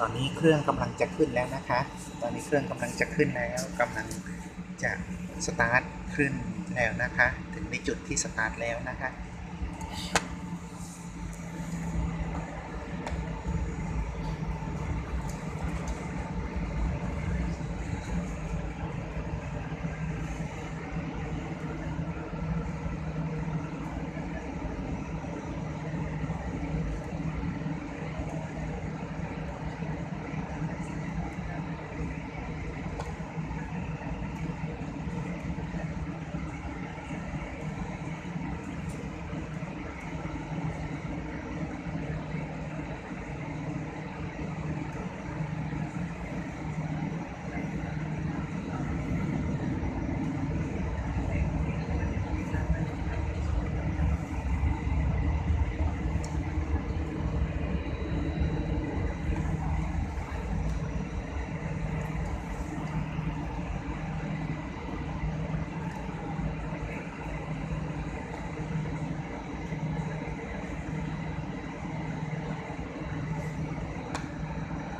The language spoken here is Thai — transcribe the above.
ตอนนี้เครื่องกำลังจะขึ้นแล้วนะคะ ตอนนี้เครื่องกำลังจะขึ้นแล้วกำลังจะสตาร์ทขึ้นแล้วนะคะ ถึงในจุดที่สตาร์ทแล้วนะคะ